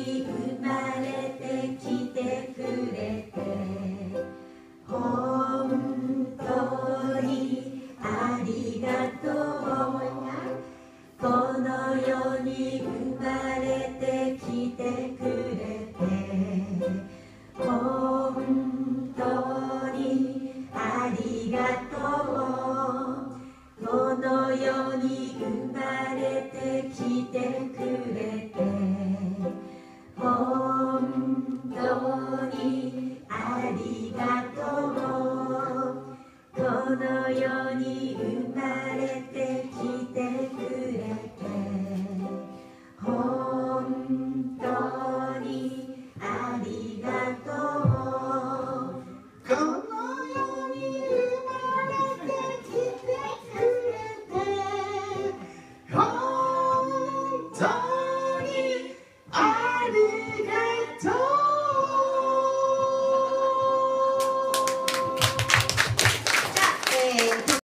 に生まれてきてくれて本当にありがとう。この世に生まれてきてくれて本当にありがとう。この世に生まれてきてくれて 자.